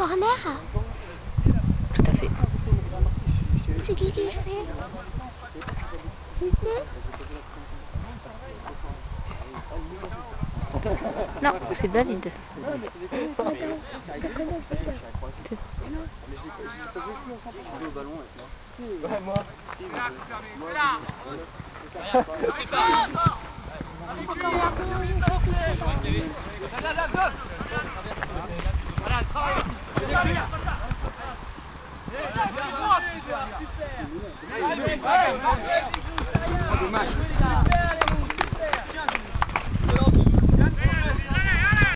Corner Tout à fait. C'est qui qui fait C'est ça Non, c'est David. Super, super. Allez,